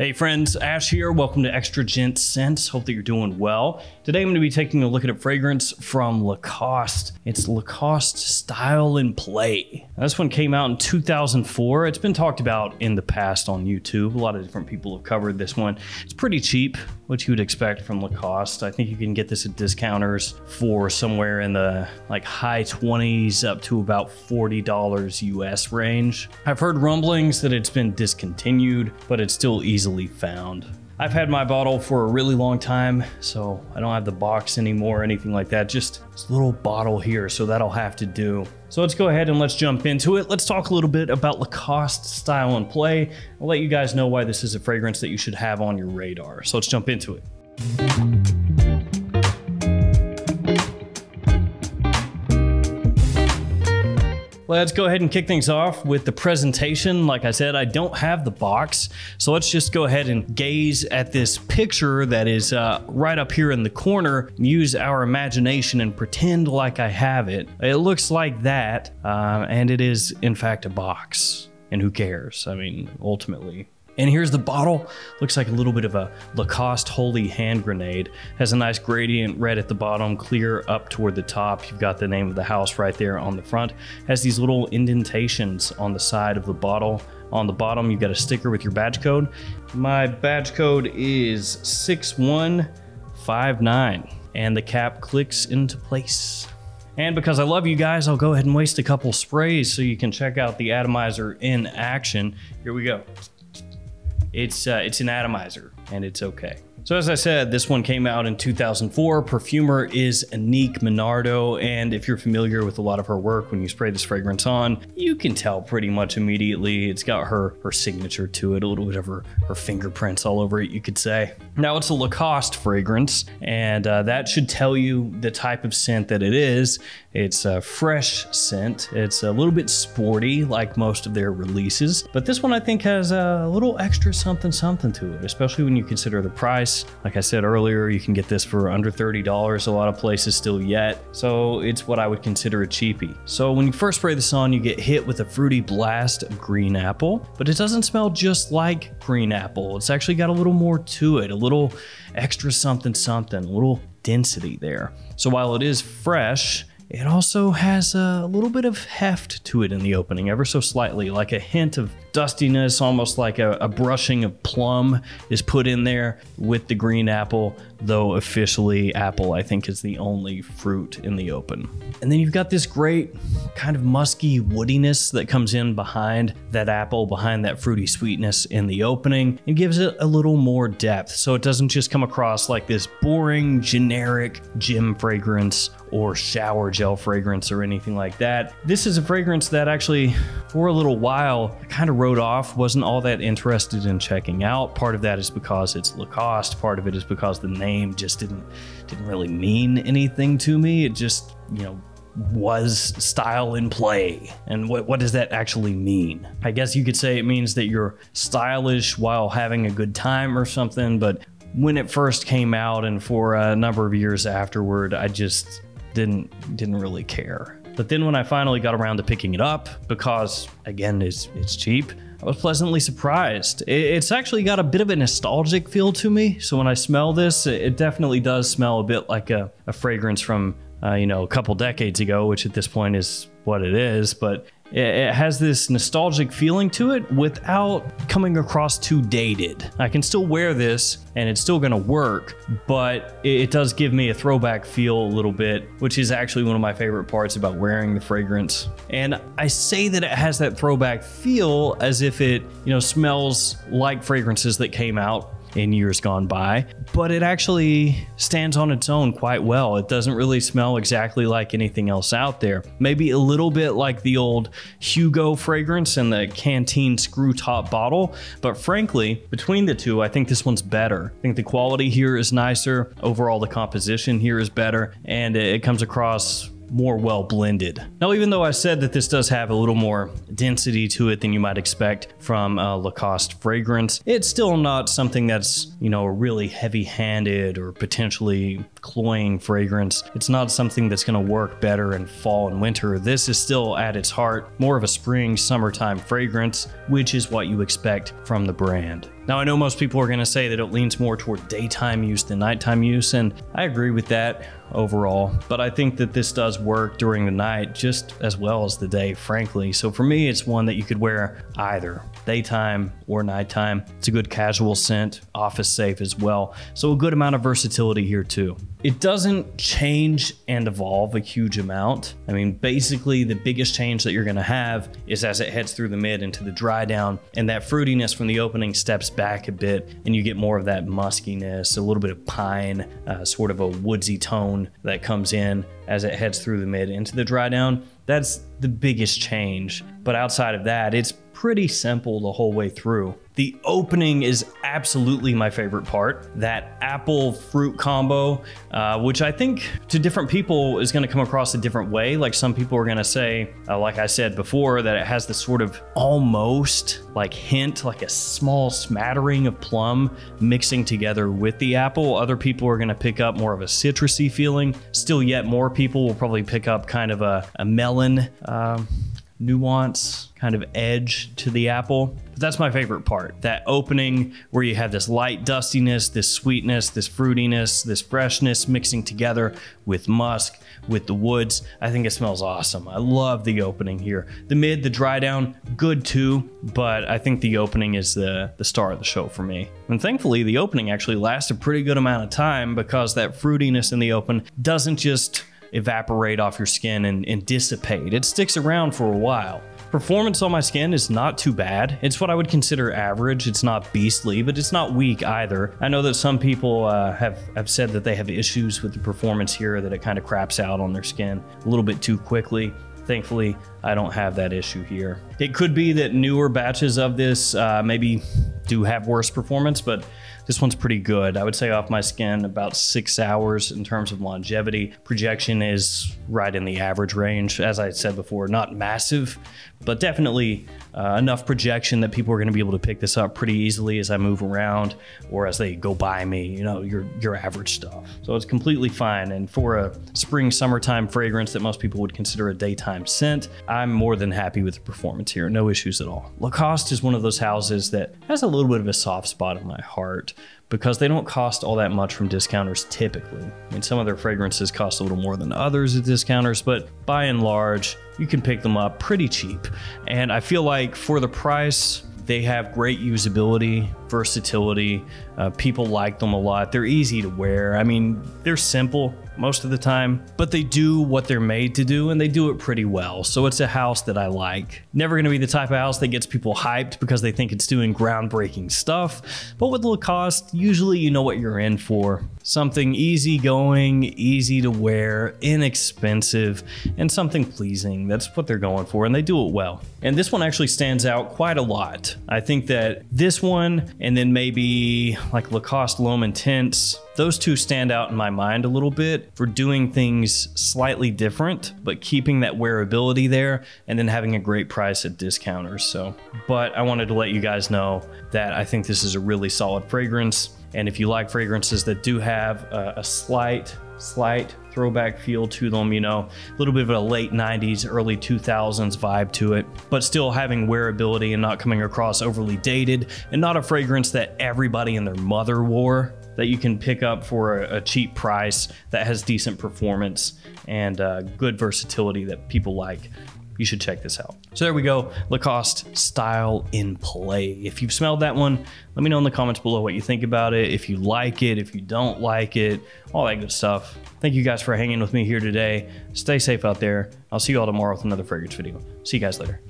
Hey friends, Ash here. Welcome to Extra Gent Scents. Hope that you're doing well. Today I'm going to be taking a look at a fragrance from Lacoste. It's Lacoste Style in Play. Now, this one came out in 2004. It's been talked about in the past on YouTube. A lot of different people have covered this one. It's pretty cheap, what you would expect from Lacoste. I think you can get this at discounters for somewhere in the like high 20s up to about $40 US range. I've heard rumblings that it's been discontinued, but it's still easily easily found. I've had my bottle for a really long time, so I don't have the box anymore or anything like that. Just this little bottle here, so that'll have to do. So let's go ahead and let's jump into it. Let's talk a little bit about Lacoste style in play. I'll let you guys know why this is a fragrance that you should have on your radar. So let's jump into it. Let's go ahead and kick things off with the presentation. Like I said, I don't have the box, so let's just go ahead and gaze at this picture that is uh, right up here in the corner, use our imagination and pretend like I have it. It looks like that, uh, and it is in fact a box. And who cares? I mean, ultimately, and here's the bottle. Looks like a little bit of a Lacoste Holy hand grenade. Has a nice gradient red at the bottom, clear up toward the top. You've got the name of the house right there on the front. Has these little indentations on the side of the bottle. On the bottom, you've got a sticker with your batch code. My batch code is 6159 and the cap clicks into place. And because I love you guys, I'll go ahead and waste a couple sprays so you can check out the atomizer in action. Here we go. It's uh, it's an atomizer, and it's okay. So as I said, this one came out in 2004. Perfumer is Annick Menardo, and if you're familiar with a lot of her work, when you spray this fragrance on, you can tell pretty much immediately. It's got her her signature to it, a little bit of her, her fingerprints all over it, you could say. Now it's a Lacoste fragrance, and uh, that should tell you the type of scent that it is. It's a fresh scent. It's a little bit sporty, like most of their releases, but this one I think has a little extra something something to it, especially when you consider the price like I said earlier, you can get this for under $30 a lot of places still yet. So it's what I would consider a cheapie. So when you first spray this on, you get hit with a fruity blast of green apple, but it doesn't smell just like green apple. It's actually got a little more to it, a little extra something something, a little density there. So while it is fresh, it also has a little bit of heft to it in the opening, ever so slightly, like a hint of dustiness, almost like a, a, brushing of plum is put in there with the green apple, though officially apple, I think, is the only fruit in the open. And then you've got this great kind of musky woodiness that comes in behind that apple, behind that fruity sweetness in the opening, and gives it a little more depth. So it doesn't just come across like this boring, generic gym fragrance or shower gel fragrance or anything like that. This is a fragrance that actually, for a little while, kind of wrote off, wasn't all that interested in checking out. Part of that is because it's Lacoste, part of it is because the name just didn't didn't really mean anything to me. It just, you know, was style in play. And what, what does that actually mean? I guess you could say it means that you're stylish while having a good time or something, but when it first came out and for a number of years afterward, I just didn't didn't really care. But then when I finally got around to picking it up, because again, it's, it's cheap, I was pleasantly surprised. It's actually got a bit of a nostalgic feel to me. So when I smell this, it definitely does smell a bit like a, a fragrance from, uh, you know, a couple decades ago, which at this point is what it is. But it has this nostalgic feeling to it without coming across too dated. I can still wear this and it's still gonna work, but it does give me a throwback feel a little bit, which is actually one of my favorite parts about wearing the fragrance. And I say that it has that throwback feel as if it, you know, smells like fragrances that came out in years gone by, but it actually stands on its own quite well. It doesn't really smell exactly like anything else out there. Maybe a little bit like the old Hugo fragrance and the Canteen screw top bottle, but frankly, between the two, I think this one's better. I think the quality here is nicer. Overall, the composition here is better, and it comes across more well blended. Now, even though I said that this does have a little more density to it than you might expect from a Lacoste fragrance, it's still not something that's, you know, really heavy handed or potentially cloying fragrance. It's not something that's going to work better in fall and winter. This is still at its heart more of a spring, summertime fragrance, which is what you expect from the brand. Now, I know most people are going to say that it leans more toward daytime use than nighttime use, and I agree with that overall, but I think that this does work during the night just as well as the day, frankly. So for me, it's one that you could wear either daytime or nighttime. It's a good casual scent, office safe as well. So a good amount of versatility here too. It doesn't change and evolve a huge amount. I mean, basically the biggest change that you're gonna have is as it heads through the mid into the dry down and that fruitiness from the opening steps back a bit and you get more of that muskiness, a little bit of pine, uh, sort of a woodsy tone that comes in as it heads through the mid into the dry down. That's the biggest change. But outside of that, it's pretty simple the whole way through. The opening is absolutely my favorite part. That apple fruit combo, uh, which I think to different people is going to come across a different way. Like some people are going to say, uh, like I said before, that it has this sort of almost like hint, like a small smattering of plum mixing together with the apple. Other people are going to pick up more of a citrusy feeling. Still, yet more people will probably pick up kind of a, a melon. Um, nuance, kind of edge to the apple. But that's my favorite part. That opening where you have this light dustiness, this sweetness, this fruitiness, this freshness mixing together with musk, with the woods. I think it smells awesome. I love the opening here. The mid, the dry down, good too, but I think the opening is the, the star of the show for me. And thankfully, the opening actually lasts a pretty good amount of time because that fruitiness in the open doesn't just evaporate off your skin and, and dissipate. It sticks around for a while. Performance on my skin is not too bad. It's what I would consider average. It's not beastly, but it's not weak either. I know that some people uh, have, have said that they have issues with the performance here, that it kind of craps out on their skin a little bit too quickly. Thankfully, I don't have that issue here. It could be that newer batches of this uh, maybe do have worse performance, but this one's pretty good. I would say off my skin about six hours in terms of longevity. Projection is right in the average range. As I said before, not massive, but definitely uh, enough projection that people are going to be able to pick this up pretty easily as I move around or as they go by me, you know, your, your average stuff. So it's completely fine. And for a spring, summertime fragrance that most people would consider a daytime scent, I'm more than happy with the performance here. No issues at all. Lacoste is one of those houses that has a little bit of a soft spot in my heart because they don't cost all that much from discounters typically. I mean, some of their fragrances cost a little more than others at discounters, but by and large, you can pick them up pretty cheap. And I feel like for the price, they have great usability, versatility. Uh, people like them a lot. They're easy to wear. I mean, they're simple most of the time, but they do what they're made to do and they do it pretty well. So it's a house that I like. Never going to be the type of house that gets people hyped because they think it's doing groundbreaking stuff, but with Lacoste, usually you know what you're in for. Something easygoing, easy to wear, inexpensive, and something pleasing. That's what they're going for, and they do it well. And this one actually stands out quite a lot. I think that this one, and then maybe like Lacoste L'Homme Intense, those two stand out in my mind a little bit for doing things slightly different, but keeping that wearability there and then having a great price at discounters. So, but I wanted to let you guys know that I think this is a really solid fragrance. And if you like fragrances that do have a, a slight, slight throwback feel to them, you know, a little bit of a late 90s, early 2000s vibe to it, but still having wearability and not coming across overly dated and not a fragrance that everybody and their mother wore that you can pick up for a, a cheap price that has decent performance and uh, good versatility that people like you should check this out. So there we go, Lacoste Style in Play. If you've smelled that one, let me know in the comments below what you think about it, if you like it, if you don't like it, all that good stuff. Thank you guys for hanging with me here today. Stay safe out there. I'll see you all tomorrow with another fragrance video. See you guys later.